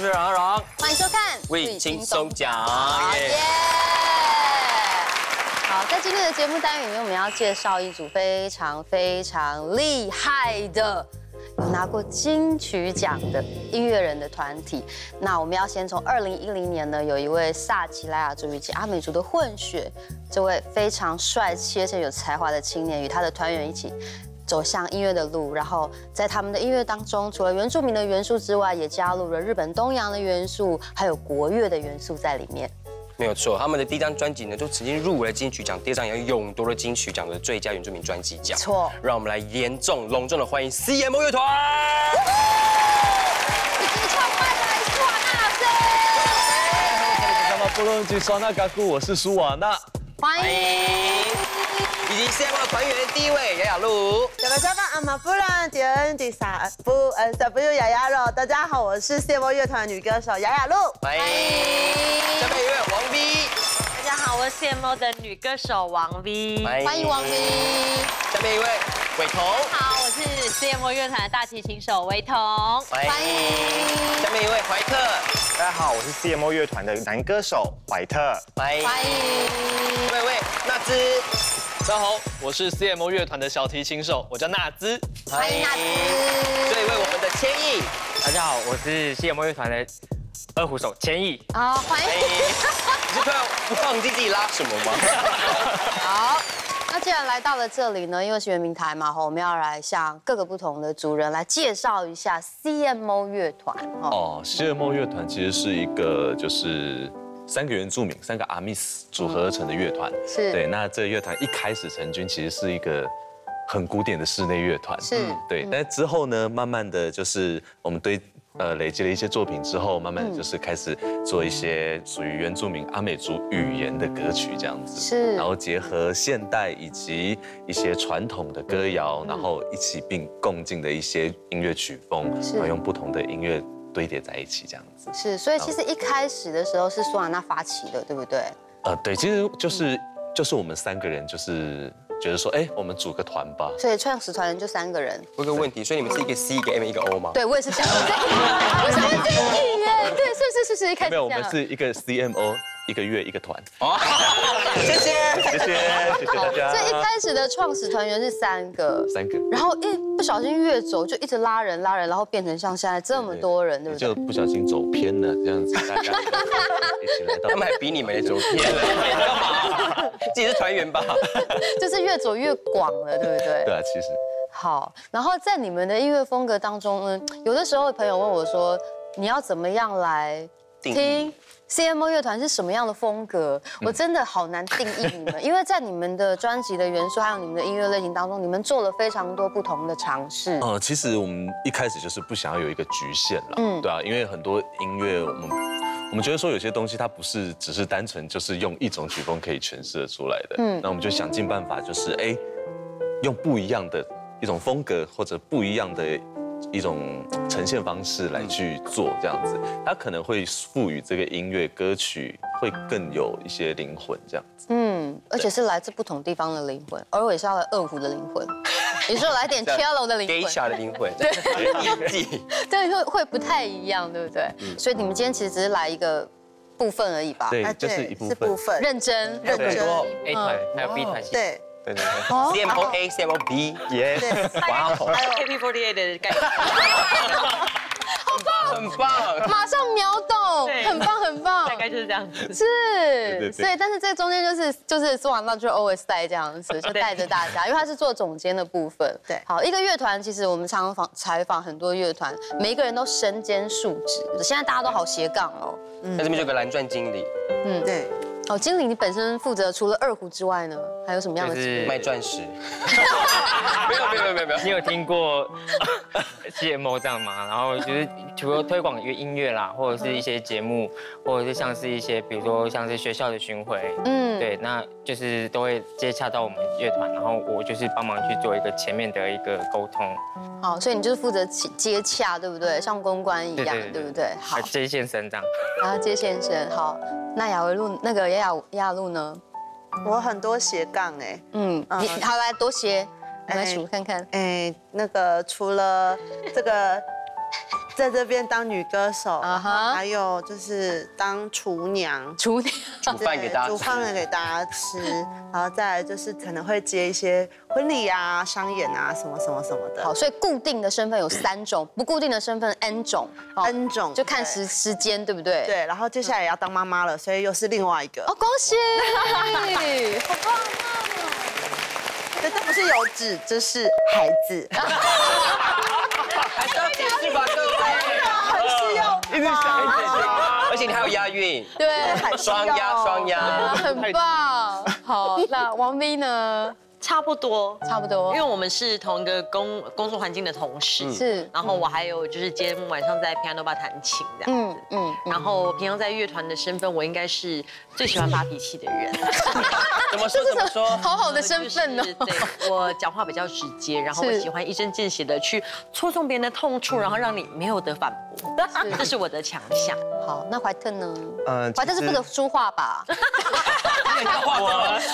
阮阿荣，欢迎收看《为轻松讲耶！好，在今天的节目单元里面，我们要介绍一组非常非常厉害的。有拿过金曲奖的音乐人的团体，那我们要先从二零一零年呢，有一位萨奇莱雅族以及阿美族的混血，这位非常帅气而且有才华的青年，与他的团员一起走向音乐的路，然后在他们的音乐当中，除了原住民的元素之外，也加入了日本东洋的元素，还有国乐的元素在里面。没有错，他们的第一张专辑呢，就曾经入围了金曲奖，第二张也勇夺了金曲奖的最佳原住民专辑奖。错，让我们来严重隆重的欢迎 CMO 乐团。以及创办人苏瓦纳老师。我是苏瓦娜。欢迎。以及 CMO 的团员第一位雅雅露。大家好，阿玛夫人第二第三不呃 W 雅雅露。大家好，我是 CMO 乐团的女歌手雅雅露。欢迎。下面一位王 V。大家好，我是 CMO 的女歌手王 V。欢迎王 V。下面一位伟彤。好，我是 CMO 乐团的大提琴手伟彤。欢迎。下面一位怀特。大家好，我是 CMO 乐团的男歌手怀特。欢迎。欢迎。下面一位纳兹。大家好，我是 CMO 乐团的小提琴手，我叫纳兹。欢迎纳兹。这一位我们的千亿。大家好，我是 CMO 乐团的二胡手千亿。好，欢迎。你是突然忘记自己拉什么吗？好，那既然来到了这里呢，因为是圆明台嘛，哈，我们要来向各个不同的族人来介绍一下 CMO 乐团。哦，CMO 乐团其实是一个就是。三个原住民，三个阿密斯组合而成的乐团，是对。那这个乐团一开始成军，其实是一个很古典的室内乐团，是对。但之后呢，慢慢的就是我们堆呃累积了一些作品之后，慢慢的就是开始做一些属于原住民阿美族语言的歌曲这样子，是。然后结合现代以及一些传统的歌谣，然后一起并共进的一些音乐曲风，然后用不同的音乐。堆叠在一起这样子是，所以其实一开始的时候是苏瓦娜发起的，对不对？呃，对，其实就是就是我们三个人就是觉得说，哎，我们组个团吧。所以创始团人就三个人。问个问题，所以你们是一个 C 一个 M 一个 O 吗？对，我也是这个，为什么这个耶？对，是是是是，一开始没有，我们是一个 CMO。一个月一个团，哦，谢谢谢谢谢谢大家。所以一开始的创始团员是三个，三个，然后一不小心越走就一直拉人拉人，然后变成像现在这么多人，对不对？就不小心走偏了这样子，大家一起来到，他们还比你们走偏了，干嘛？自己是团员吧？就是越走越广了，对不对？对啊，其实。好，然后在你们的音乐风格当中，嗯，有的时候朋友问我说，你要怎么样来听？CMO 乐团是什么样的风格？我真的好难定义你们，因为在你们的专辑的元素还有你们的音乐类型当中，你们做了非常多不同的尝试。呃，其实我们一开始就是不想要有一个局限了，嗯，对啊，因为很多音乐我们我们觉得说有些东西它不是只是单纯就是用一种曲风可以诠释的出来的，嗯，那我们就想尽办法就是哎，用不一样的一种风格或者不一样的。一种呈现方式来去做这样子，它可能会赋予这个音乐歌曲会更有一些灵魂这样子。嗯，而且是来自不同地方的灵魂，而我也是要来二胡的灵魂。你说来点 cello 的灵魂，geisha 的灵魂，对，对，会会不太一样，对不对？所以你们今天其实只是来一个部分而已吧？对，就是一部分，认真，认真。A 团还有 B 团，对。对对对，C M O A C M O B，耶，哇哦，还有 K P forty eight 的概念，好棒，很棒，马上秒懂，很棒很棒，大概就是这样子，是，所以但是这中间就是就是做完到就 always 带这样子，就带着大家，因为他是做总监的部分，对，好，一个乐团其实我们常访采访很多乐团，每一个人都身兼数职，现在大家都好斜杠哦，在这边就有个蓝钻经理，嗯，对。哦，经理，你本身负责除了二胡之外呢，还有什么样的？是卖钻石。没有没有没有没有，你有听过 CMO 这样吗？然后就是除了推广一个音乐啦，或者是一些节目，或者是像是一些，比如说像是学校的巡回，嗯，对，那就是都会接洽到我们乐团，然后我就是帮忙去做一个前面的一个沟通。好，所以你就是负责接洽，对不对？像公关一样，对不对？好，接线生这样。然后接线生，好。那雅维路那个雅雅雅路呢？我很多斜杠哎，嗯，你好来多斜，来数看看。哎，那个除了这个在这边当女歌手，啊哈还有就是当厨娘，厨娘，煮饭给大家煮吃。饭给大家吃，然后再来就是可能会接一些婚礼啊、商演啊什么什么什么的。好，所以固定的身份有三种，不固定的身份 N 种哦 N 种就看时时间，对不对？。对，然后接下来也要当妈妈了，所以又是另外一个。哦，恭喜！好棒对，这不是油脂，这是孩子。还是要解释吧，各位。很需要一直想，一直想。而且你还有押韵，对，双押双押。很棒。好，那王 V 呢？差不多。差不多因为。我们是同一个工工作环境的同事，是然后我还有就是今天晚上在 piano bar 弹琴这样子，嗯嗯，然后平常在乐团的身份，我应该是最喜欢发脾气的人，怎么说？怎么说？好好的身份哦就是。对我讲话比较直接，然后我喜欢一针见血的去戳中别人的痛处，然后让你没有得反驳，这是我的强项。好，那怀特呢？嗯，怀特是负责书画吧？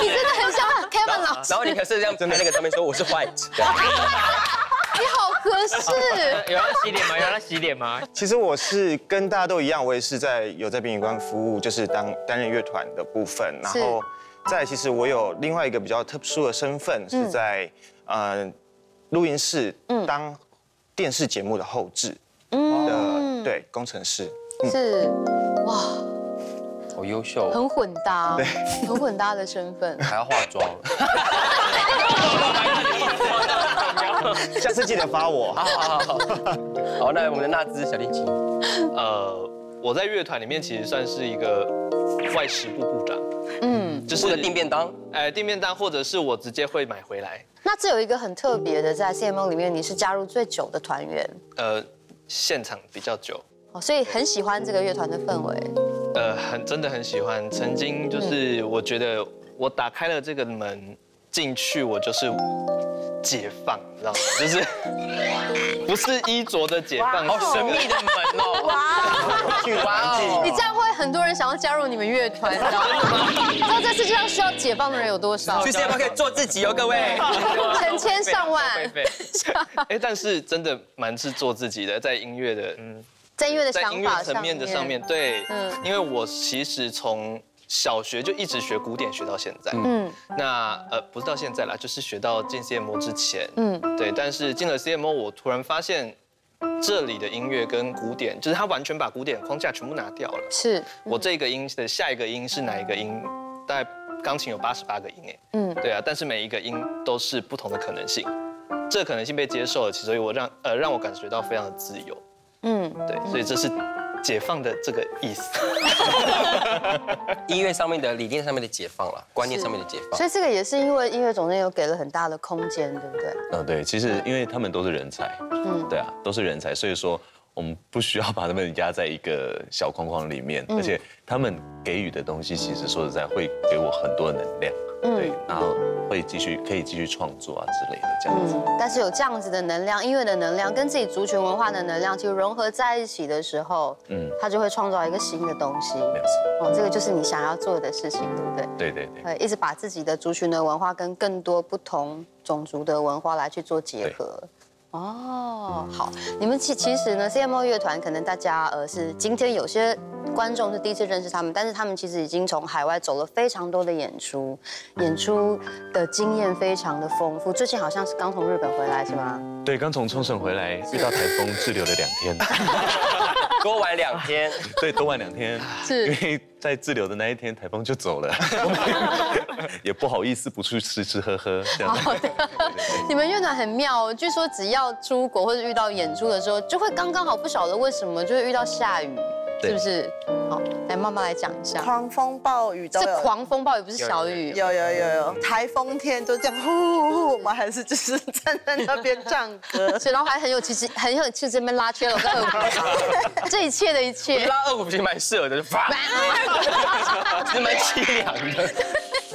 你真的很像 Kevin 老师，然后你可是这样在那个上面说我是 white，你好合适。有要洗脸吗？有要洗脸吗？其实我是跟大家都一样，我也是在有在殡仪馆服务，就是当担任乐团的部分。然后再来其实我有另外一个比较特殊的身份，是在呃录音室当电视节目的后置的对工程师。是好优秀，很混搭，对很混搭的身份。还要化妆。下次记得发我。好好好好。好，那我们的纳兹小提琴，呃，我在乐团里面其实算是一个外食部部长，嗯，就负责订便当。哎订便当，或者是我直接会买回来。那这有一个很特别的，在 CMO 里面你是加入最久的团员，呃，现场比较久，哦，所以很喜欢这个乐团的氛围。呃，很真的很喜欢。曾经就是我觉得我打开了这个门进去，我就是解放，你知道吗？就是 不是衣着的解放，好神秘的门哦。哇！你这样会很多人想要加入你们乐团，你知道吗？你知道这世界上需要解放的人有多少去？CM 可以做自己哦，各位。成千上万。哎，但是真的蛮是做自己的，在音乐的嗯。在音乐的在音乐层想法上面的上面，对，嗯。因为我其实从小学就一直学古典，学到现在，嗯。那呃不是到现在啦，就是学到进 CMO 之前，嗯，对，但是进了 CMO，我突然发现这里的音乐跟古典，就是它完全把古典框架全部拿掉了，是，我这个音的下一个音是哪一个音？大概钢琴有八十八个音哎，嗯。对啊，但是每一个音都是不同的可能性，这个可能性被接受了，其实所以我让呃让我感觉到非常的自由。嗯，对，所以这是解放的这个意思。音乐上面的理念上面的解放了，观念上面的解放所。以这个也是因为音乐总监有给了很大的空间，对不对？嗯，对，其实因为他们都是人才，嗯，对啊，都是人才，所以说我们不需要把他们压在一个小框框里面，而且他们给予的东西，其实说实在会给我很多能量，对，然后会继续可以继续创作啊之类的这样子。嗯，但是有这样子的能量，音乐的能量跟自己族群文化的能量，其实融合在一起的时候，嗯嗯，它就会创造一个新的东西。没有错，哦，这个就是你想要做的事情，对不对？对对对，对，一直把自己的族群的文化跟更多不同种族的文化来去做结合。哦，好，你们其其实呢，CMO 乐团可能大家呃是今天有些观众是第一次认识他们，但是他们其实已经从海外走了非常多的演出，演出的经验非常的丰富。最近好像是刚从日本回来是吗？对，刚从冲绳回来，遇到台风滞留了两天，多玩两天，对，多玩两天，是。因为在滞留的那一天台风就走了，也不好意思不出去吃吃喝喝这样。你们乐团很妙哦，据说只要出国或者遇到演出的时候，就会刚刚好，不晓得为什么就会遇到下雨，是不是？好，来妈妈来讲一下。狂风暴雨都是有。狂风暴雨，不是小雨。有有有有，台风天都这样呼呼呼，我们还是就是站在那边唱歌。所以然后还很有气质，很有气质，这边拉圈了跟二胡，这一切的一切。拉二胡其实蛮适合的，就发，其实蛮凄凉的。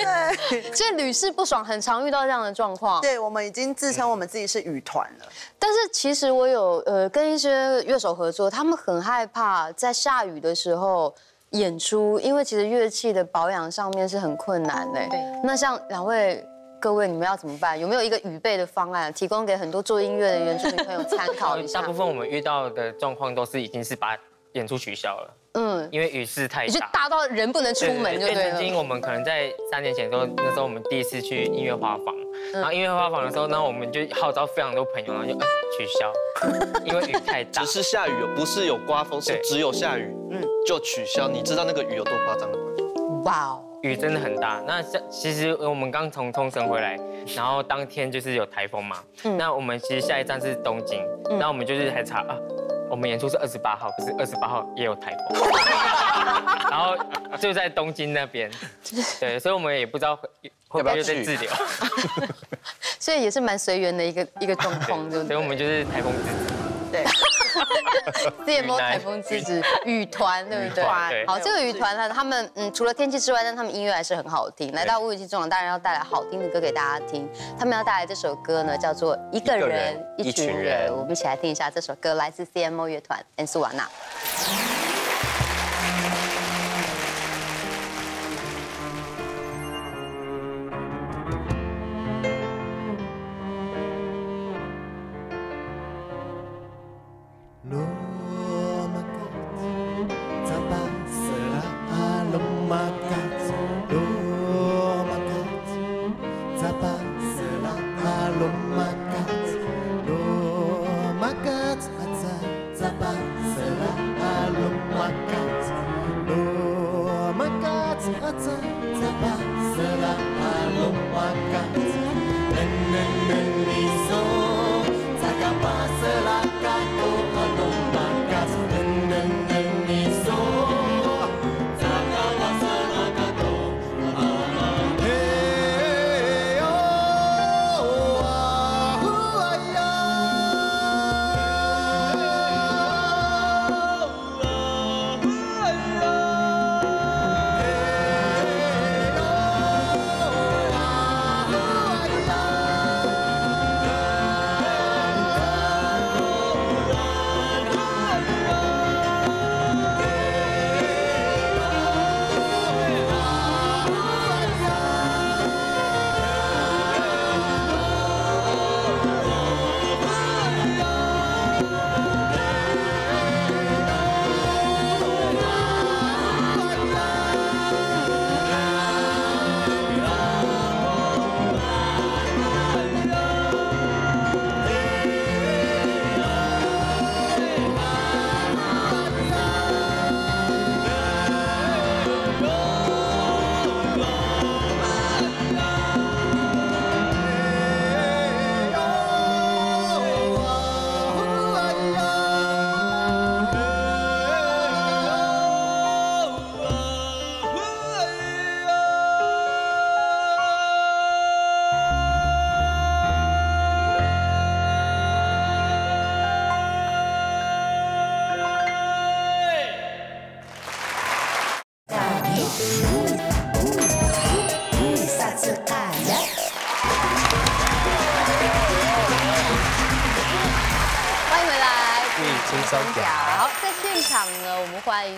对所以屡试不爽，很常遇到这样的状况。对，我们已经自称我们自己是雨团了。但是其实我有呃跟一些乐手合作，他们很害怕在下雨的时候演出，因为其实乐器的保养上面是很困难的。对那像两位各位你们要怎么办？有没有一个预备的方案，提供给很多做音乐的原住民朋友参考一下 大？部分我们遇到的状况都是已经是把演出取消了，嗯，因为雨势太大就大。到人不能出门就对曾经。我们可能在三年前的时候，那时候我们第一次去音乐花房，然后音乐花房的时候，然后我们就号召非常多朋友，然后就、呃、取消，因为雨太大只。是下雨，不是有刮风，是只有下雨，嗯，就取消。你知道那个雨有多夸张吗？哇哦，雨真的很大。那像其实我们刚从冲绳回来，然后当天就是有台风嘛。那我们其实下一站是东京，那我们就是还差啊，我们演出是二十八号，可是二十八号也有台风，然后就在东京那边。对，所以我们也不知道会会不会又在滞留，所以也是蛮随缘的一个一个状况，对不对？所以我们就是台风之子。对。CMO 台风之子雨团，对不对？好，这个雨团呢，他们嗯，除了天气之外，但他们音乐还是很好听。来到乌鲁木齐中朗，当然要带来好听的歌给大家听。他们要带来这首歌呢，叫做《一个人一群人》，我们一起来听一下这首歌，来自 CMO 乐团 N 苏瓦纳。Lumakat,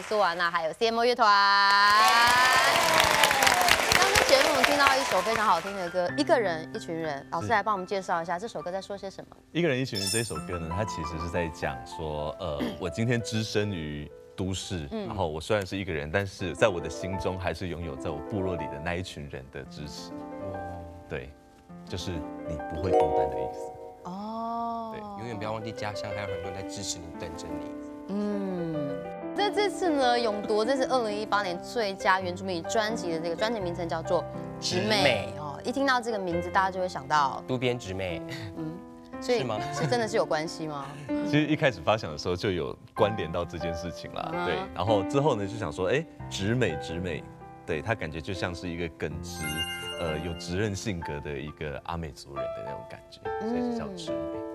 苏瓦娜还有 CMO 乐团。刚刚节目我们听到一首非常好听的歌，《一个人一群人》，老师来帮我们介绍一下这首歌在说些什么。一个人一群人这首歌呢，它其实是在讲说，呃，我今天置身于都市，然后我虽然是一个人，但是在我的心中还是拥有在我部落里的那一群人的支持。对，就是你不会孤单的意思。哦，对永远不要忘记家乡还有很多人在支持你、等着你。嗯，在这次呢，勇夺这是二零一八年最佳原住民专辑的这个专辑名称叫做《直美》哦。一听到这个名字，大家就会想到，渡边直美，嗯所以是吗是真的是有关系吗？其实一开始发想的时候就有关联到这件事情啦，嗯对。然后之后呢，就想说，哎，直美直美，对他感觉就像是一个耿直，呃，有直任性格的一个阿美族人的那种感觉，所以就叫直美。嗯，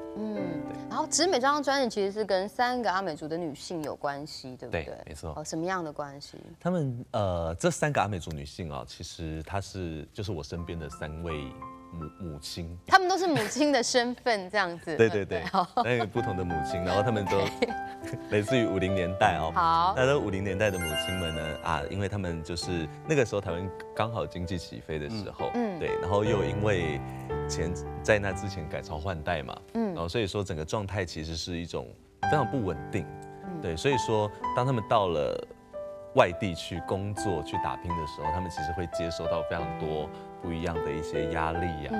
然后《植美》这张专辑其实是跟三个阿美族的女性有关系，对不对？对没错哦，什么样的关系？他们呃，这三个阿美族女性啊，其实她是就是我身边的三位母母亲，他们都是母亲的身份，这样子。对对对。好，那个不同的母亲，然后他们都 来自于五零年代哦。好。那都五零年代的母亲们呢，啊，因为他们就是那个时候台湾刚好经济起飞的时候，嗯。嗯，对，然后又因为前在那之前改朝换代嘛，嗯，然后所以说整个状态其实是一种非常不稳定，对，所以说当他们到了外地去工作、去打拼的时候，他们其实会接收到非常多不一样的一些压力呀、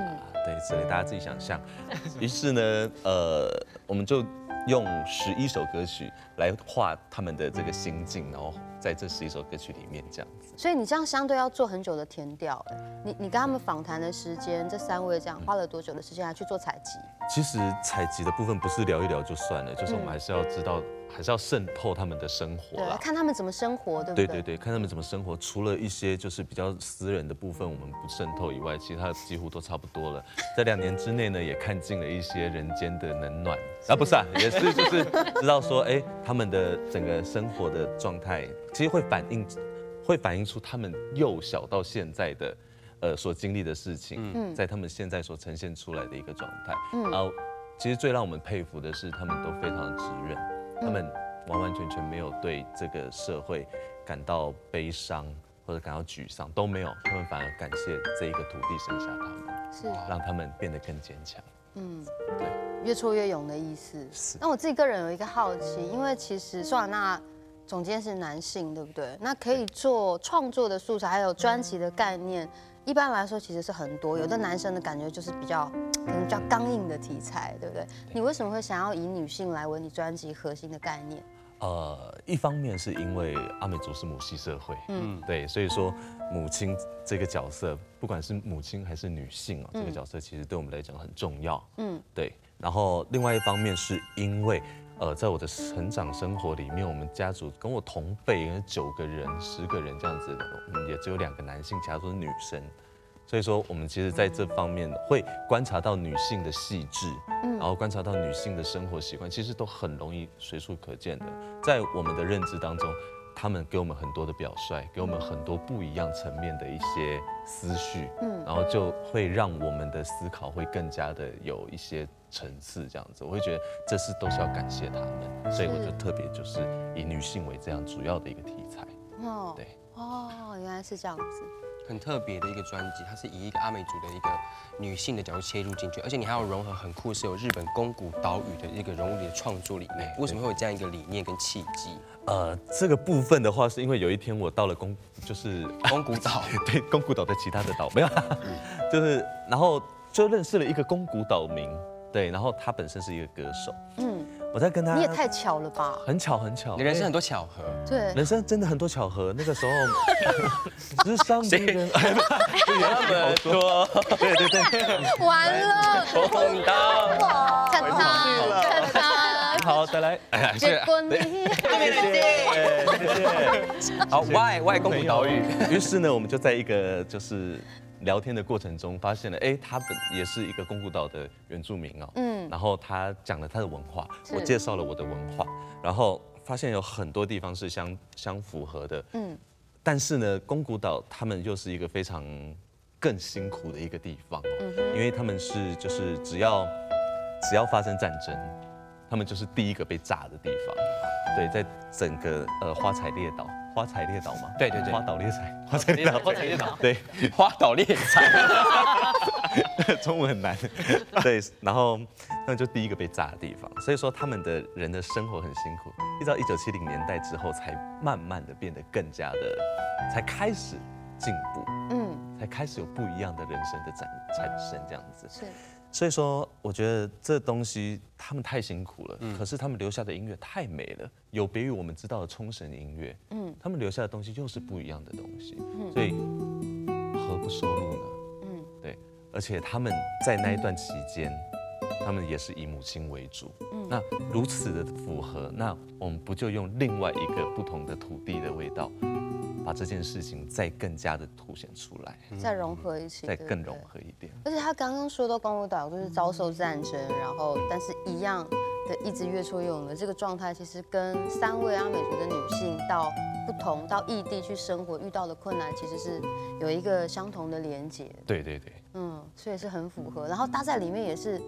对之类，大家自己想象。于是呢，呃，我们就用十一首歌曲来画他们的这个心境，然后在这十一首歌曲里面这样子。所以你这样相对要做很久的填调，哎你你跟他们访谈的时间，这三位这样花了多久的时间来去做采集？其实采集的部分不是聊一聊就算了，就是我们还是要知道，还是要渗透他们的生活对，啦。看他们怎么生活，对不对？对对对，看他们怎么生活。除了一些就是比较私人的部分我们不渗透以外，其他几乎都差不多了。在两年之内呢，也看尽了一些人间的冷暖啊，不是啊，也是就是知道说，哎，他们的整个生活的状态，其实会反映，会反映出他们幼小到现在的。呃，所经历的事情，在他们现在所呈现出来的一个状态，然后其实最让我们佩服的是，他们都非常的直认，他们完完全全没有对这个社会感到悲伤或者感到沮丧，都没有，他们反而感谢这一个土地生下他们，是让他们变得更坚强。嗯，对越挫越勇的意思。是那我自己个人有一个好奇，因为其实苏亚娜总监是男性，对不对？那可以做创作的素材，还有专辑的概念，一般来说其实是很多。有的男生的感觉就是比较 可能比较刚硬的题材，对不对？你为什么会想要以女性来为你专辑核心的概念？呃，一方面是因为阿美族是母系社会，嗯，对，所以说母亲这个角色，不管是母亲还是女性啊，这个角色其实对我们来讲很重要，嗯，对。然后另外一方面是因为，呃，在我的成长生活里面，我们家族跟我同辈有九个人、十个人这样子的，我们也只有两个男性，其他都是女生。所以说，我们其实在这方面会观察到女性的细致，然后观察到女性的生活习惯，其实都很容易随处可见的。在我们的认知当中，他们给我们很多的表率，给我们很多不一样层面的一些思绪，嗯，然后就会让我们的思考会更加的有一些层次，这样子。我会觉得这是都是要感谢他们，所以我就特别就是以女性为这样主要的一个题材，哦，对。哦，原来是这样子。很特别的一个专辑，它是以一个阿美族的一个女性的角度切入进去，而且你还要融合很酷，是有日本宫古岛屿的一个融入你的创作里面。为什么会有这样一个理念跟契机？呃，这个部分的话，是因为有一天我到了宫，就是 宫古岛，对宫古岛的其他的岛没有，就是然后就认识了一个宫古岛民，对，然后他本身是一个歌手，嗯，我在跟他你也太巧了吧？很巧很巧，你人生很多巧合。对，人生真的很多巧合，那个时候 只是上敌人 哎，不也好说，对对对，完了，碰到我看他，看他，好，再来，哎呀，结果你谢。谢。好外外宫古岛屿，于是呢，我们就在一个就是聊天的过程中，发现了，哎，他本也是一个宫古岛的原住民哦，嗯，然后他讲了他的文化，我介绍了我的文化，然后发现有很多地方是相相符合的，嗯，但是呢，宫古岛他们又是一个非常更辛苦的一个地方哦，因为他们是就是只要只要发生战争，他们就是第一个被炸的地方。对，在整个呃花彩列岛，花彩列岛嘛，对对对。花岛猎彩，花彩列岛，花彩列岛。对，花岛猎彩。中文很难，对，然后那就第一个被炸的地方，所以说他们的人的生活很辛苦，一直到一九七零年代之后，才慢慢的变得更加的，才开始进步，嗯，才开始有不一样的人生的产产生这样子。是所以说，我觉得这东西他们太辛苦了，可是他们留下的音乐太美了，有别于我们知道的冲绳音乐，嗯，他们留下的东西又是不一样的东西，所以何不收录呢？嗯，对，而且他们在那一段期间，他们也是以母亲为主，嗯那如此的符合，那我们不就用另外一个不同的土地的味道，把这件事情再更加的凸显出来，再融合一起，再更融合一点。而且他刚刚说到光武岛就是遭受战争，然后但是一样的一直越挫越勇的这个状态，其实跟三位阿美族的女性到不同到异地去生活遇到的困难，其实是有一个相同的连结。对对对。嗯，所以是很符合。然后搭在里面也是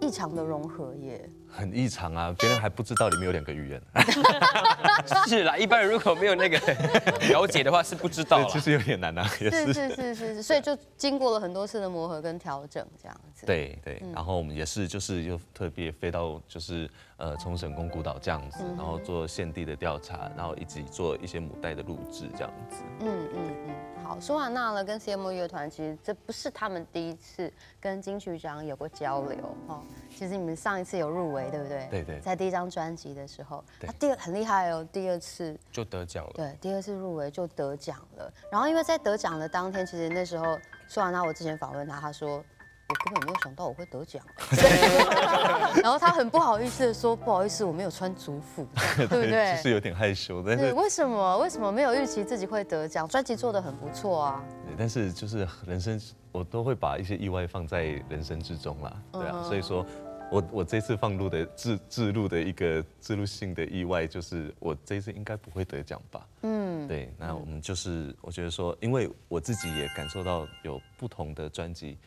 异常的融合耶。很异常啊，别人还不知道里面有两个语言，是啦，一般人如果没有那个 了解的话，是不知道其实有点难啊，也是。是是是是是，所以就经过了很多次的磨合跟调整，这样子。，对对，然后我们也是就是又特别飞到就是呃冲绳宫古岛这样子，然后做现地的调查，然后一起做一些母带的录制这样子。嗯嗯嗯。好，舒瓦娜呢跟 CMO 乐团，其实这不是他们第一次跟金曲奖有过交流哦。其实你们上一次有入围，对不对？对对在第一张专辑的时候，他第二很厉害哦，第二次就得奖了。对，第二次入围就得奖了。然后因为在得奖的当天，其实那时候舒瓦娜，我之前访问他，他说我根本没有想到我会得奖，然后他很不好意思的说，不好意思，我没有穿族服，对不对？就是有点害羞，但对，是为什么？为什么没有预期自己会得奖？专辑做的很不错啊。对但是就是人生，我都会把一些意外放在人生之中啦，对啊，所以说。我我这次放入的自自录的一个自录性的意外，就是我这一次应该不会得奖吧？嗯，对，那我们就是我觉得说，因为我自己也感受到有不同的专辑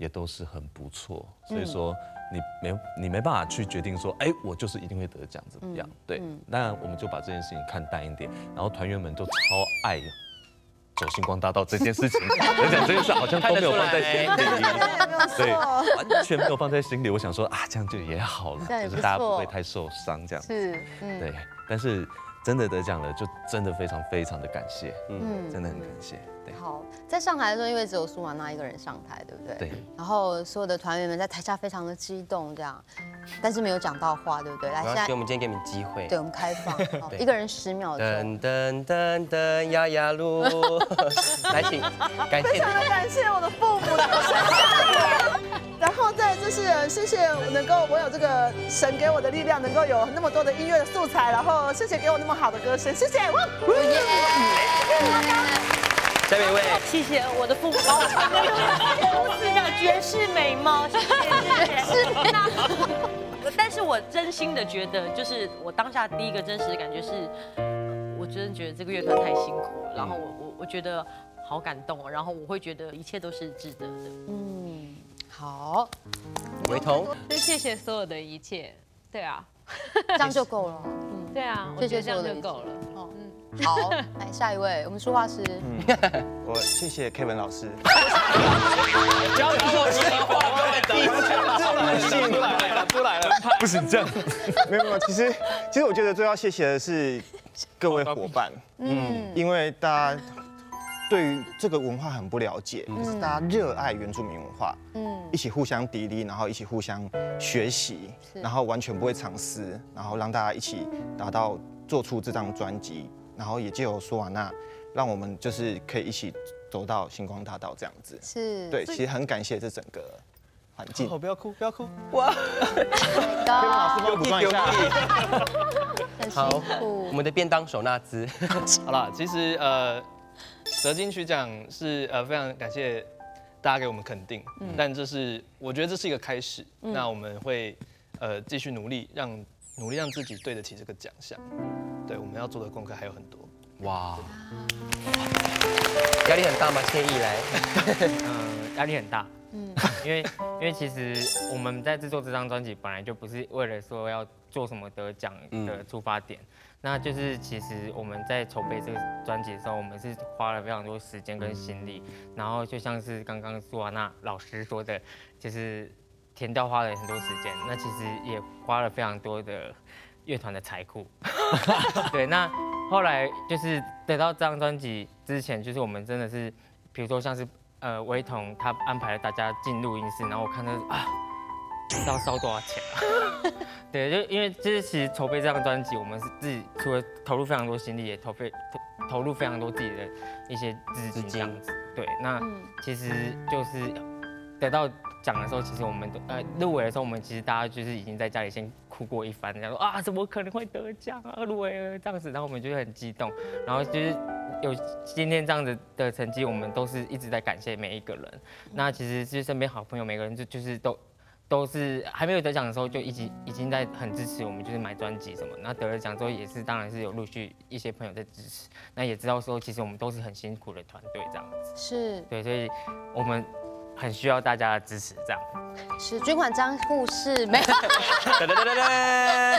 也都是很不错，所以说你没你没办法去决定说，哎，我就是一定会得奖怎么样？对，那我们就把这件事情看淡一点，然后团员们都超爱走星光大道这件事情，而且这件事好像都没有放在心里。对，完全没有放在心里。我想说啊，这样就也好了，就是大家不会太受伤这样。是，嗯，对，但是真的得奖了，就真的非常非常的感谢，嗯嗯，真的很感谢。对，好，在上台的时候，因为只有苏玛娜一个人上台，对不对？对。然后所有的团员们在台下非常的激动，这样，但是没有讲到话，对不对？来，现在然后所以我们今天给你们机会。对我们开放，一个人十秒钟。噔噔噔噔呀呀路，来请感谢非常的感谢我的父母的然后再就是呃谢谢我能够我有这个神给我的力量，能够有那么多的音乐的素材，然后谢谢给我那么好的歌声，谢谢。哇下面一位，谢谢我的父母把我传给我四个绝世美貌，谢谢谢谢。那但是我真心的觉得，就是我当下第一个真实的感觉是，我真的觉得这个乐团太辛苦了，然后我我我觉得好感动哦，然后我会觉得一切都是值得的。嗯，好，维彤，就谢谢所有的一切，对啊，这样就够了。嗯对啊，我谢觉得这样就够了。哦，好，来下一位，我们书画师。我谢谢 Kevin 老师。交流计划，出来了，出来了。不行这样。没有没有，其实其实我觉得最要谢谢的是各位伙伴，嗯，因为大家对于这个文化很不了解，可是大家热爱原住民文化，嗯一起互相砥砺，然后一起互相学习，然后完全不会藏私，然后让大家一起达到做出这张专辑，然后也借由苏瓦娜，让我们就是可以一起走到星光大道这样子。是，对，其实很感谢这整个环境。哦，不要哭，不要哭。老师帮我补充一下。很辛好苦我。们的便当手纳兹，好了，其实呃，得金曲奖是呃非常感谢大家给我们肯定，但这是我觉得这是一个开始，那我们会呃继续努力，让努力让自己对得起这个奖项。对，我们要做的功课还有很多。哇，压力很大吗？谢意来，嗯，压力很大。嗯，因为因为其实我们在制作这张专辑本来就不是为了说要做什么得奖的出发点，那就是其实我们在筹备这个专辑的时候，我们是花了非常多时间跟心力，然后就像是刚刚苏瓦娜老师说的，就是填调花了很多时间，那其实也花了非常多的乐团的财库。对，那后来就是得到这张专辑之前，就是我们真的是，比如说像是呃维彤他安排了大家进录音室，然后我看到啊，不知道烧多少钱啊。对，就因为就是其实筹备这张专辑，我们是自己除了投入非常多心力，也投费投投入非常多自己的一些资金这样子。对，那其实就是得到奖的时候，其实我们都呃入围的时候，我们其实大家就是已经在家里先哭过一番，然后说啊怎么可能会得奖啊入围了这样子，然后我们就会很激动，然后就是有今天这样子的成绩，我们都是一直在感谢每一个人。那其实就是身边好朋友每个人就就是都。都是还没有得奖的时候就已经已经在很支持我们，就是买专辑什么。那得了奖之后也是，当然是有陆续一些朋友在支持。那也知道说，其实我们都是很辛苦的团队这样子。是，对，所以我们很需要大家的支持，这样。是捐款账户是 没有，哒哒哒哒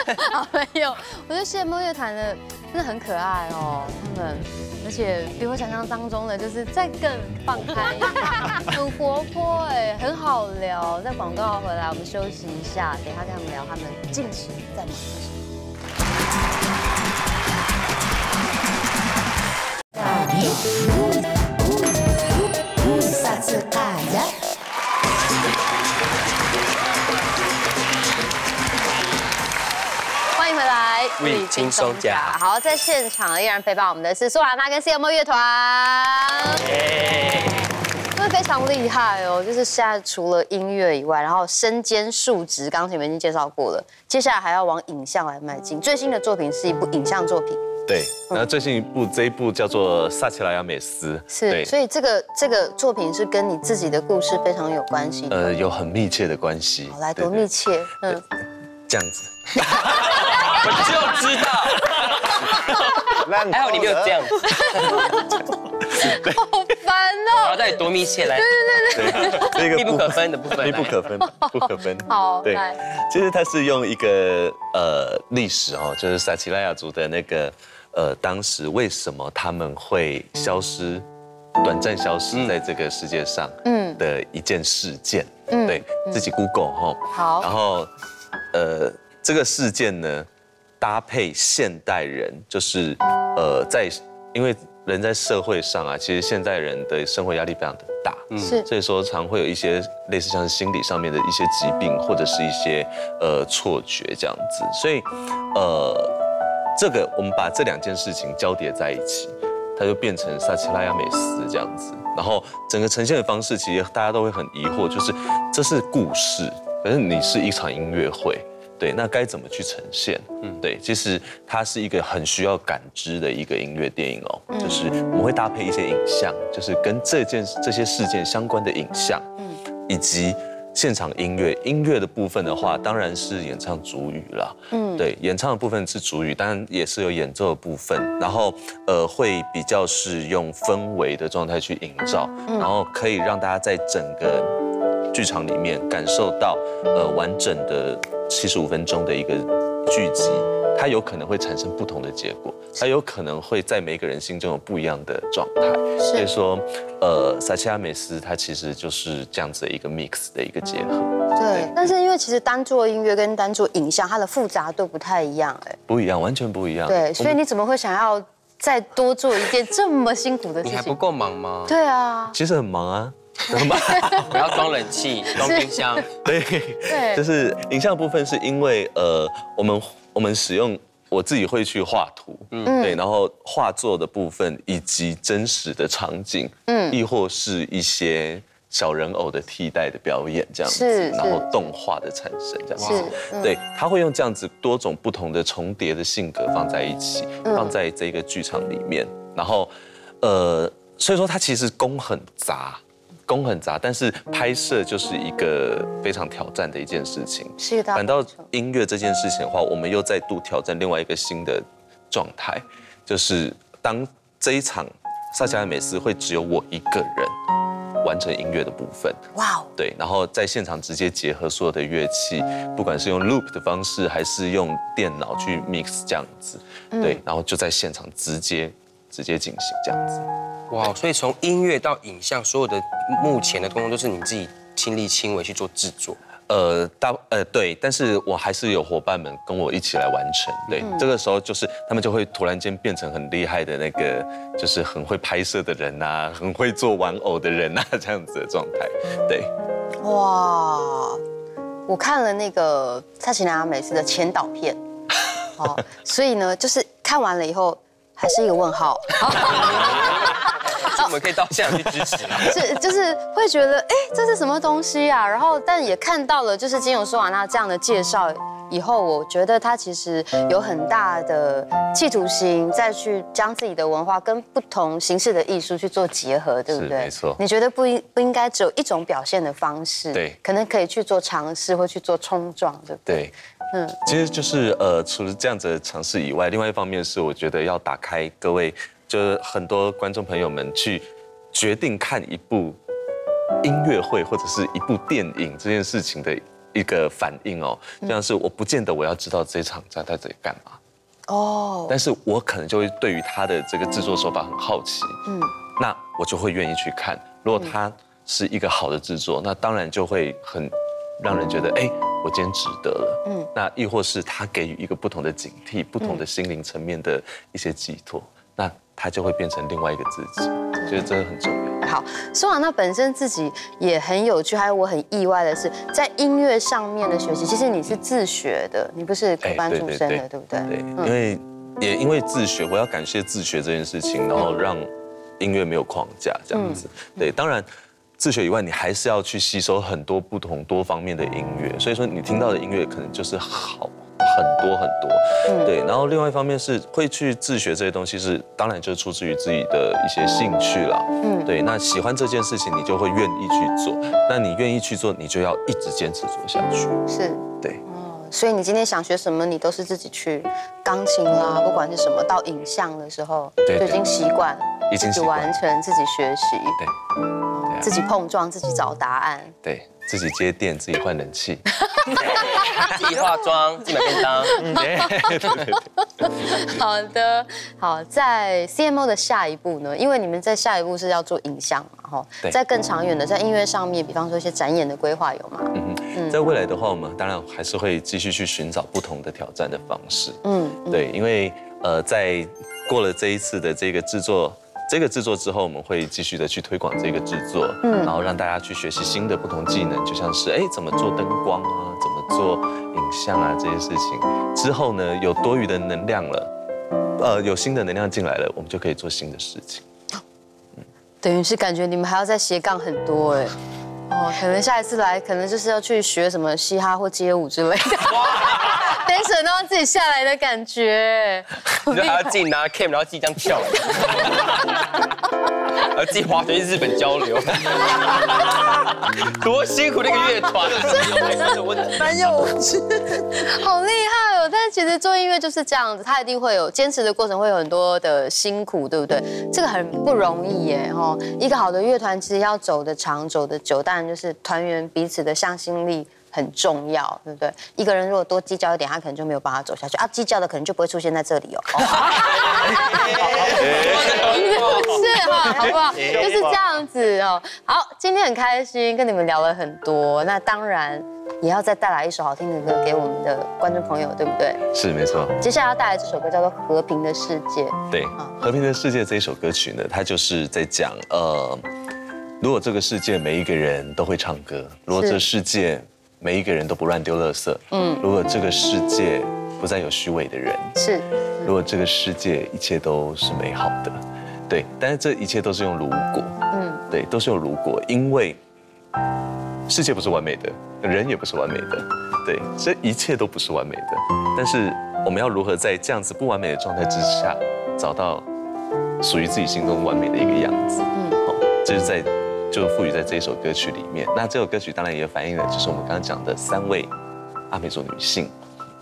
哒好没有。我觉得谢梦乐团的真的很可爱哦，他们，而且比我想象当中的就是再更放开，很活泼哎，很好聊。在广告回来，我们休息一下，等一下跟他们聊他们近期在忙的事。欢来，为你轻松讲好，在现场依然陪伴我们的是苏瓦娜跟 CMO 乐团，真的非常厉害哦。就是现在除了音乐以外，然后身兼数职，刚刚前面已经介绍过了，接下来还要往影像来迈进。最新的作品是一部影像作品，对，然后最新一部这一部叫做《萨奇拉亚美斯》，是，所以这个这个作品是跟你自己的故事非常有关系。呃，有很密切的关系。好，来多密切，嗯，这样子。我就知道，烂还好你没有这样，好烦然后哦。再多密切来，对对对对，这个密不可分的部分，密不可分，不可分。好，对，其实它是用一个呃历史哦，就是撒奇拉雅族的那个呃，当时为什么他们会消失，短暂消失在这个世界上，嗯。的一件事件，嗯，对自己 Google 哈，好。然后呃这个事件呢搭配现代人，就是呃在因为人在社会上啊，其实现代人的生活压力非常的大，是所以说常会有一些类似像是心理上面的一些疾病，或者是一些呃错觉这样子。所以呃，这个我们把这两件事情交叠在一起，它就变成萨奇拉亚美斯这样子。然后整个呈现的方式，其实大家都会很疑惑，就是这是故事，可是你是一场音乐会。对，那该怎么去呈现？嗯，对，其实它是一个很需要感知的一个音乐电影哦，就是我们会搭配一些影像，就是跟这件这些事件相关的影像，嗯，以及现场音乐。音乐的部分的话，当然是演唱主语啦，嗯，对，演唱的部分是主语，当然也是有演奏的部分，然后呃会比较是用氛围的状态去营造，然后可以让大家在整个剧场里面感受到呃完整的七十五分钟的一个剧集，它有可能会产生不同的结果，它有可能会在每个人心中有不一样的状态。所以说，呃，萨奇亚美斯它其实就是这样子的一个 mix 的一个结合，对。但是因为其实单做音乐跟单做影像，它的复杂度不太一样，哎，不一样，完全不一样。对。所以你怎么会想要再多做一件这么辛苦的事情你还不情？够忙吗？对啊，其实很忙啊，很忙。我要装冷气，装冰箱，对，对。就是影像部分是因为呃，我们我们使用我自己会去画图，嗯，对，然后画作的部分以及真实的场景，嗯，亦或是一些小人偶的替代的表演这样子，然后动画的产生这样子对，他会用这样子多种不同的重叠的性格放在一起，嗯。放在这个剧场里面，然后呃，所以说它其实功很杂。功很杂，但是拍摄就是一个非常挑战的一件事情。是的。反倒音乐这件事情的话，我们又再度挑战另外一个新的状态，就是当这一场萨奇亚美斯会只有我一个人完成音乐的部分，哇哦，对，然后在现场直接结合所有的乐器，不管是用 loop 的方式，还是用电脑去 mix 这样子，对，然后就在现场直接直接进行这样子。哇！所以从音乐到影像，所有的目前的工作都是你自己亲力亲为去做制作。呃，大呃对，但是我还是有伙伴们跟我一起来完成。对，这个时候就是他们就会突然间变成很厉害的那个，就是很会拍摄的人呐、很会做玩偶的人呐、这样子的状态。对，哇！我看了那个萨奇纳美斯的前导片，哦，所以呢，就是看完了以后还是一个问号。我们可以到现场去支持了。是，就是会觉得，哎，这是什么东西啊？然后，但也看到了，就是金永舒瓦纳这样的介绍以后，我觉得他其实有很大的企图心，再去将自己的文化跟不同形式的艺术去做结合，对不对？没错你觉得不应不应该只有一种表现的方式？对可能可以去做尝试或去做冲撞，对不对？对，嗯，其实就是呃，除了这样子的尝试以外，另外一方面是我觉得要打开各位，就是很多观众朋友们去决定看一部音乐会或者是一部电影这件事情的一个反应哦，就像是我不见得我要知道这场在在这里干嘛，哦，但是我可能就会对于他的这个制作手法很好奇，嗯，那我就会愿意去看。如果他是一个好的制作，那当然就会很让人觉得，哎，我今天值得了，嗯，那亦或是他给予一个不同的警惕、不同的心灵层面的一些寄托，那他就会变成另外一个自己，我觉得这个很重要。好，苏瓦娜本身自己也很有趣，还有我很意外的是，在音乐上面的学习，其实你是自学的，你不是科班出身的，对不对？对，因为也因为自学，我要感谢自学这件事情，然后让音乐没有框架这样子。对，当然自学以外，你还是要去吸收很多不同多方面的音乐，所以说你听到的音乐可能就是好。很多很多，对，然后另外一方面是会去自学这些东西，是当然就出自于自己的一些兴趣了，嗯，对，那喜欢这件事情，你就会愿意去做，那你愿意去做，你就要一直坚持做下去，是，对，哦，所以你今天想学什么，你都是自己去钢琴啦，不管是什么，到影像的时候，就已经习惯，自己完成，自己学习，对，自己碰撞，自己找答案，对。自己接电，自己换冷气，自己化妆，自己买便当。好的，好，在 CMO 的下一步呢？因为你们在下一步是要做影像嘛，哈。在更长远的，在音乐上面，比方说一些展演的规划有吗？嗯在未来的话，我们当然还是会继续去寻找不同的挑战的方式。嗯，对，因为呃，在过了这一次的这个制作。这个制作之后，我们会继续的去推广这个制作，嗯，然后让大家去学习新的不同技能，就像是哎怎么做灯光啊，怎么做影像啊这些事情。之后呢，有多余的能量了，呃，有新的能量进来了，我们就可以做新的事情。等于是感觉你们还要再斜杠很多哎，哦，可能下一次来，可能就是要去学什么嘻哈或街舞之类的。dancer 都要自己下来的感觉，你还要自己拿 cam，然后自己这样跳，然后自己滑去日本交流，多辛苦那个乐团，蛮有趣，好厉害哦！但是其实做音乐就是这样子，他一定会有坚持的过程，会有很多的辛苦，对不对？这个很不容易耶，哈！一个好的乐团其实要走的长，走的久，当然就是团员彼此的向心力。很重要，对不对？一个人如果多计较一点，他可能就没有办法走下去啊。计较的可能就不会出现在这里哦。是哈，好不好？就是这样子哦。好，今天很开心跟你们聊了很多。那当然也要再带来一首好听的歌给我们的观众朋友，对不对？是没错。接下来要带来这首歌叫做《和平的世界》。对，《和平的世界》这一首歌曲呢，它就是在讲呃，如果这个世界每一个人都会唱歌，如果这世界。每一个人都不乱丢垃圾。嗯，如果这个世界不再有虚伪的人，是。如果这个世界一切都是美好的，对。但是这一切都是用如果。嗯，对，都是用如果，因为世界不是完美的，人也不是完美的，对，这一切都不是完美的。但是我们要如何在这样子不完美的状态之下，找到属于自己心中完美的一个样子？嗯，好，这是在。就赋予在这一首歌曲里面。那这首歌曲当然也反映了，就是我们刚刚讲的三位阿美族女性，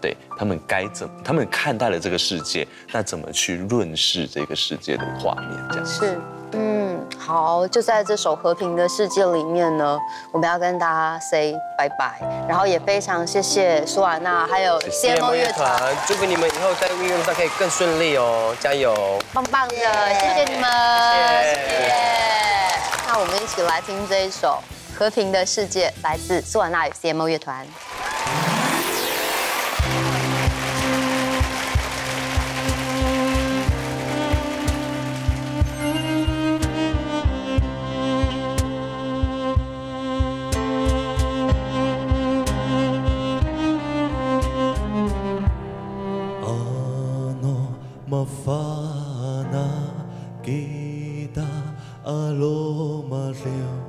对她们该怎，她们看待了这个世界，那怎么去润饰这个世界的画面？这样是，嗯，好，就在这首和平的世界里面呢，我们要跟大家 say 拜拜，然后也非常谢谢苏瓦娜，还有 CMO 乐团，祝福你们以后在音乐路上可以更顺利哦，加油，棒棒的，谢谢你们，谢谢。来听这一首《和平的世界》，来自苏婉娜与 CMO 乐团。Aló María.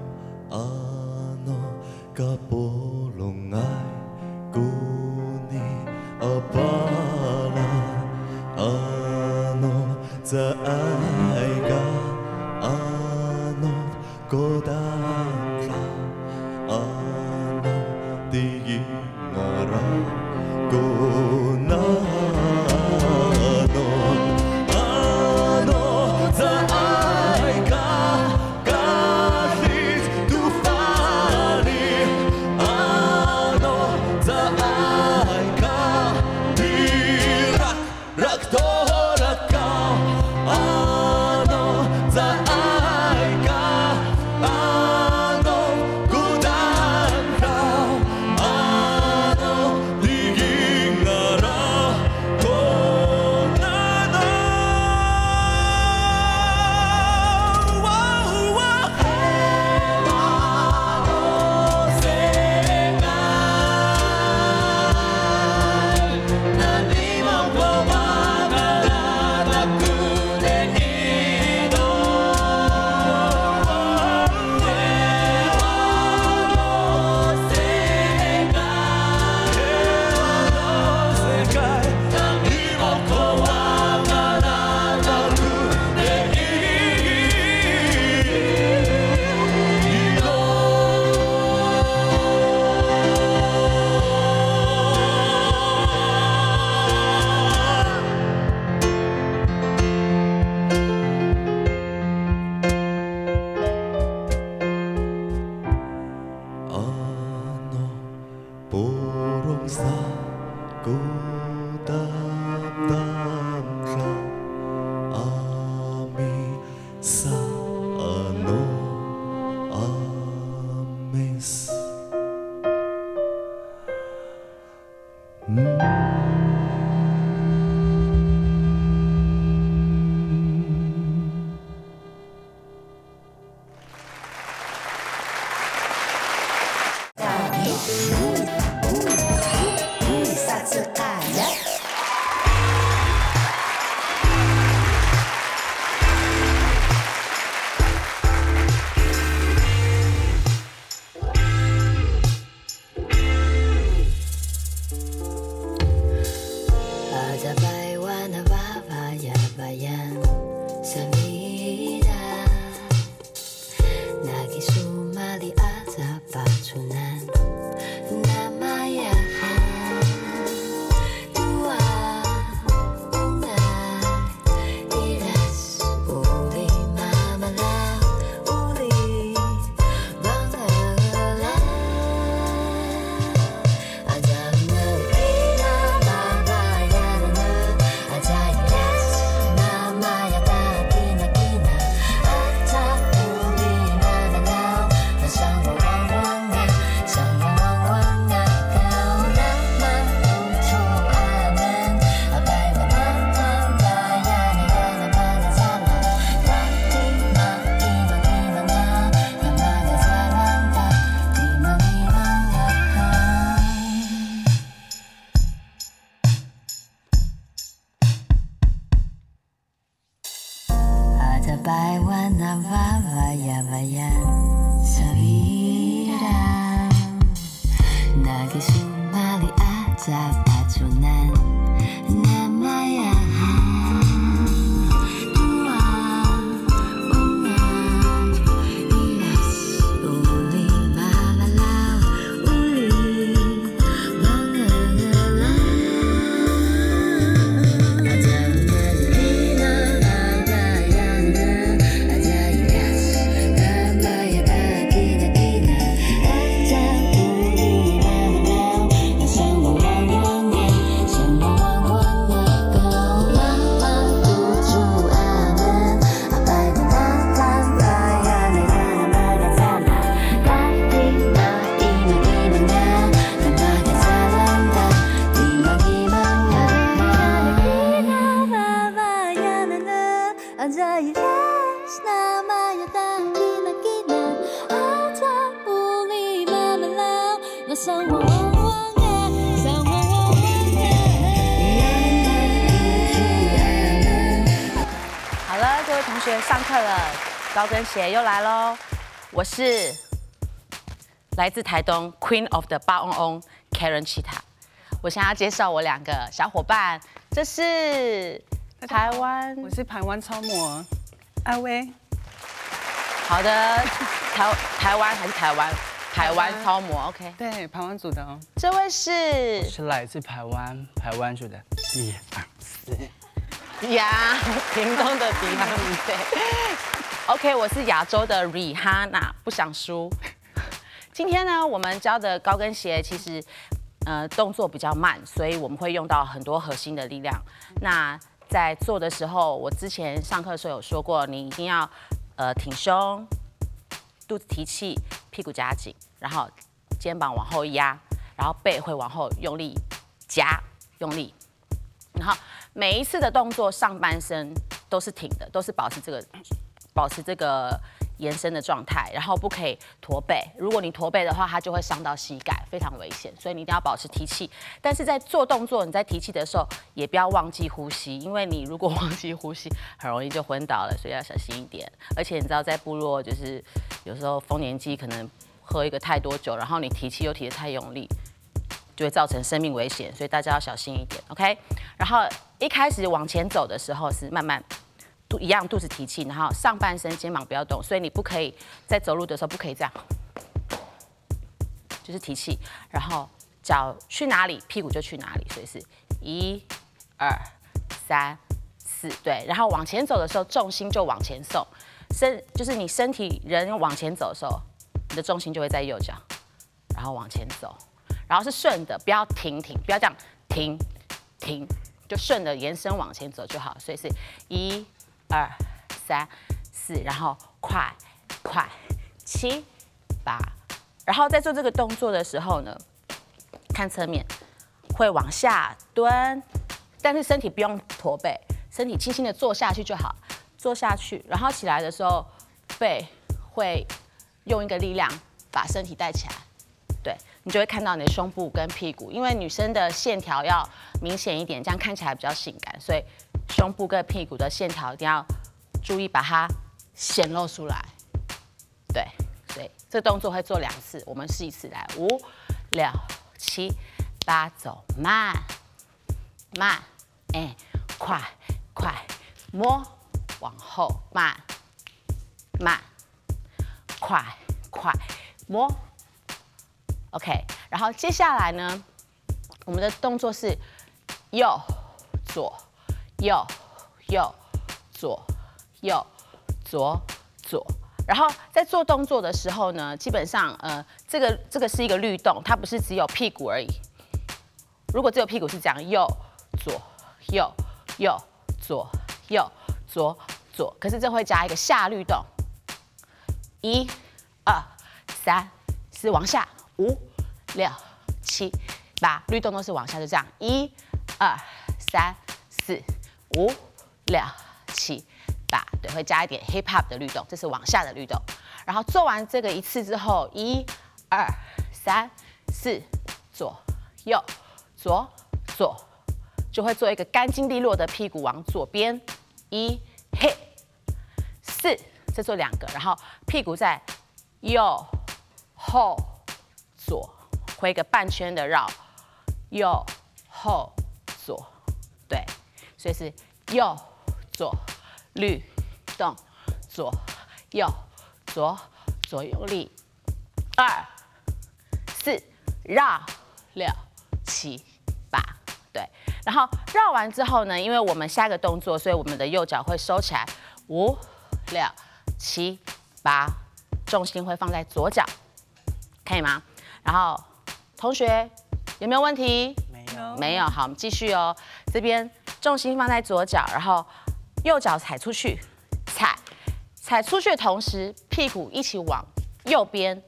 高跟鞋又来喽。我是来自台东 Queen of the 八翁翁 Karen Chita。我现在要介绍我两个小伙伴，这是台湾，我是台湾超模阿威。好的，台台湾还是台湾？台湾超模，OK。对，台湾组的哦。这位是是来自台湾台湾组的比昂斯。呀，屏东的比昂斯。OK，我是亚洲的 Rihanna，不想输。今天呢，我们教的高跟鞋其实呃动作比较慢，所以我们会用到很多核心的力量。那在做的时候，我之前上课的时候有说过，你一定要呃挺胸，肚子提气，屁股夹紧，然后肩膀往后压，然后背会往后用力夹，用力，然后每一次的动作上半身都是挺的，都是保持这个保持这个延伸的状态，然后不可以驼背。如果你驼背的话，它就会伤到膝盖，非常危险。所以你一定要保持提气。但是在做动作，你在提气的时候，也不要忘记呼吸，因为你如果 忘记呼吸，很容易就昏倒了，所以要小心一点。而且你知道，在部落就是有时候丰年祭可能喝一个太多酒，然后你提气又提得太用力，就会造成生命危险，所以大家要小心一点，OK？然后一开始往前走的时候是慢慢肚一样肚子提气，然后上半身肩膀不要动，所以你不可以在走路的时候不可以这样，就是提气，然后脚去哪里，屁股就去哪里，所以是一、二、三、四，对，然后往前走的时候重心就往前送，身就是你身体人往前走的时候，你的重心就会在右脚，然后往前走。然后是顺的，不要停停，不要这样停停，就顺的延伸往前走就好。所以是一、二、三、四，然后快快七八，然后在做这个动作的时候呢，看侧面会往下蹲，但是身体不用驼背，身体轻轻的坐下去就好，坐下去，然后起来的时候背会用一个力量把身体带起来。对你就会看到你的胸部跟屁股，因为女生的线条要明显一点，这样看起来比较性感，所以胸部跟屁股的线条一定要注意把它显露出来。对，所以这动作会做两次，我们试一次来，五、六、七、八，走慢慢，哎，快快摸，往后慢慢，快快摸。OK，然后接下来呢，我们的动作是右左右右左右左左。然后在做动作的时候呢，基本上呃，这个这个是一个律动，它不是只有屁股而已。如果只有屁股是这样，右左右右左右左左，可是这会加一个下律动，一二三四，往下。五、六、七、八，律动都是往下，就这样，一、二、三、四、五、六、七、八，对，会加一点 hip hop 的律动，这是往下的律动。然后做完这个一次之后，一、二、三、四，左、右、左、左，就会做一个干净利落的屁股往左边，一、嘿，四，再做两个，然后屁股在右后。左，挥个半圈的绕，右后左，对，所以是右左律动，左右左左用力，二四绕六七八，对，然后绕完之后呢，因为我们下一个动作，所以我们的右脚会收起来，五六七八，重心会放在左脚，可以吗？然后，同学有没有问题？没有，没有。好，我们继续哦。这边重心放在左脚，然后右脚踩出去，踩，踩出去的同时，屁股一起往右边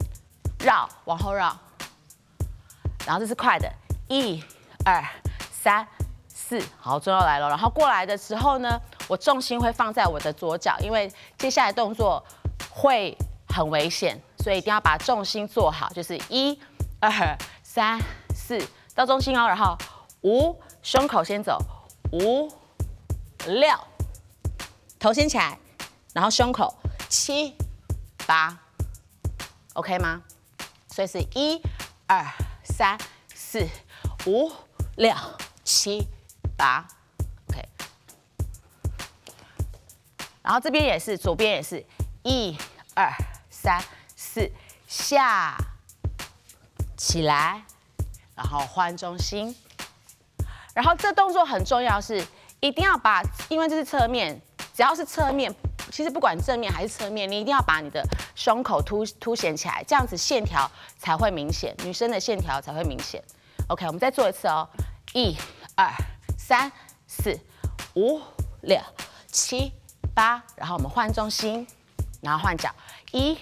绕，往后绕。然后这是快的，一、二、三、四。好，最后来了。然后过来的时候呢，我重心会放在我的左脚，因为接下来动作会很危险。所以一定要把重心做好，就是一、二、三、四到中心哦，然后五，胸口先走，五、六，头先起来，然后胸口七、八，OK 吗？所以是一、二、三、四、五、六、七、八，OK。然后这边也是，左边也是一、二、三。四下起来，然后换重心，然后这动作很重要，是一定要把，因为这是侧面，只要是侧面，其实不管正面还是侧面，你一定要把你的胸口凸凸显起来，这样子线条才会明显，女生的线条才会明显。OK，我们再做一次哦，一、二、三、四、五六七八，然后我们换重心，然后换脚，一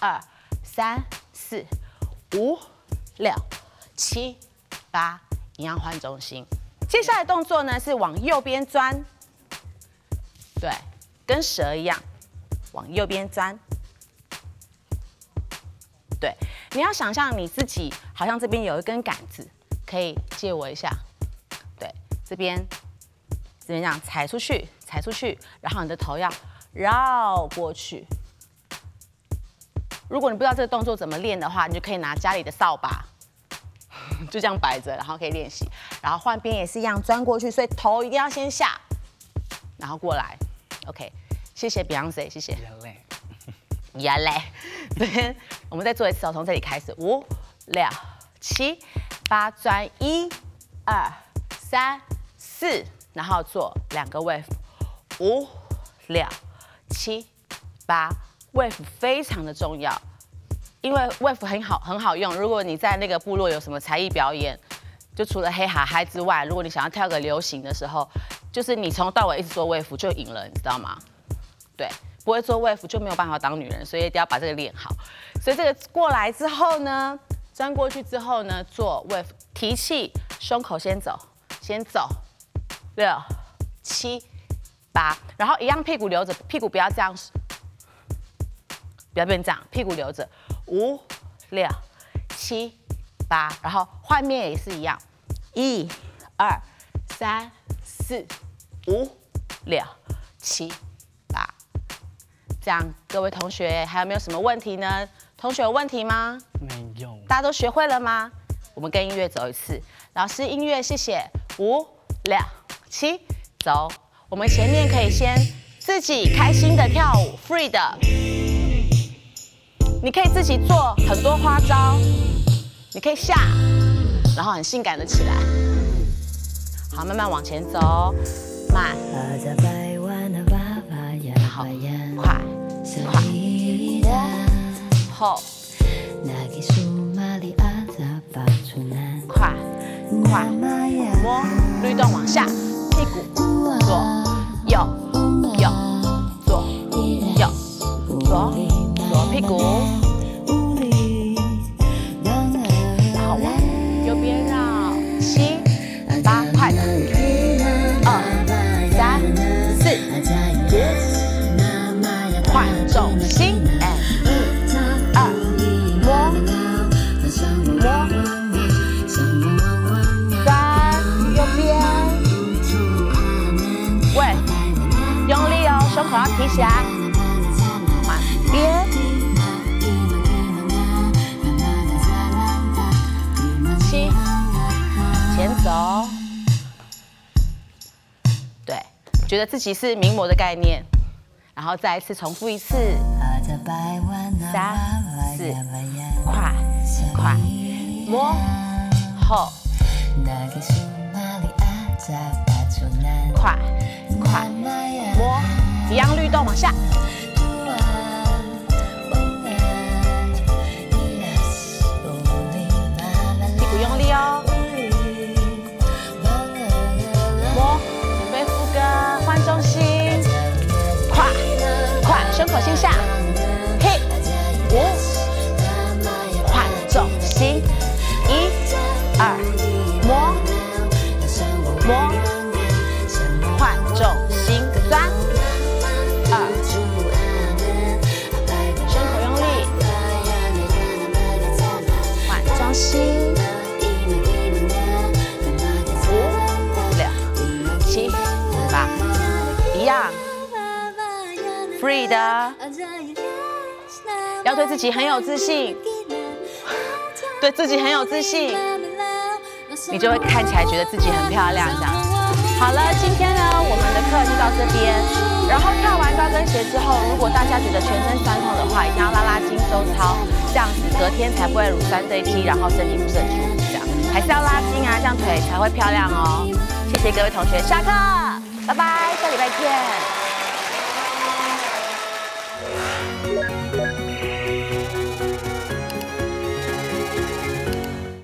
二三四五。六七八，一样换重心。接下来动作呢是往右边钻，对，跟蛇一样，往右边钻。对，你要想象你自己好像这边有一根杆子，可以借我一下。对，这边这边这样踩出去，踩出去，然后你的头要绕过去。如果你不知道这个动作怎么练的话，你就可以拿家里的扫把，就这样摆着，然后可以练习。然后换边也是一样，钻过去，所以头一定要先下，然后过来。OK，谢谢 Beyonce，谢谢。呀嘞，这边 我们再做一次哦，从这里开始，五、六、七、八，转一、二、三、四，然后做两个 wave，五、六、七、八，wave 非常的重要，因为 wave 很好很好用。如果你在那个部落有什么才艺表演，就除了黑哈嗨之外，如果你想要跳个流行的时候，就是你从到尾一直做 wave 就赢了，你知道吗？对。不会做 wave 就没有办法当女人，所以一定要把这个练好。所以这个过来之后呢，钻过去之后呢，做 wave 提气，胸口先走，先走，六七八，然后一样屁股留着，屁股不要这样，不要变这样，屁股留着，五六七八，然后换面也是一样，一二三四五六七。八这样，各位同学还有没有什么问题呢？同学有问题吗？没有。大家都学会了吗？我们跟音乐走一次。老师，音乐，谢谢。五、六、七，走。我们前面可以先自己开心的跳舞，free 的。你可以自己做很多花招，你可以下，然后很性感的起来。好，慢慢往前走，慢。好，快。快，后，快，快，摸，律动往下，屁股，左，右，右，左，右，左屁股，然后往右边绕，七，八，快。的，二，三，四，换重心，一、二，摸，摸，转右边，喂，用力哦，胸口要提起来，觉得自己是名模的概念。然后再一次重复一次，三四，快快摸后，快快摸，一样律动往下，下，自己很有自信，对自己很有自信，你就会看起来觉得自己很漂亮。这样，好了，今天呢，我们的课就到这边。然后跳完高跟鞋之后，如果大家觉得全身酸痛的话，一定要拉拉筋收操，这样子隔天才不会乳酸堆积，然后身体不是很舒服。这样还是要拉筋啊，这样腿才会漂亮哦。谢谢各位同学，下课，拜拜，下礼拜见。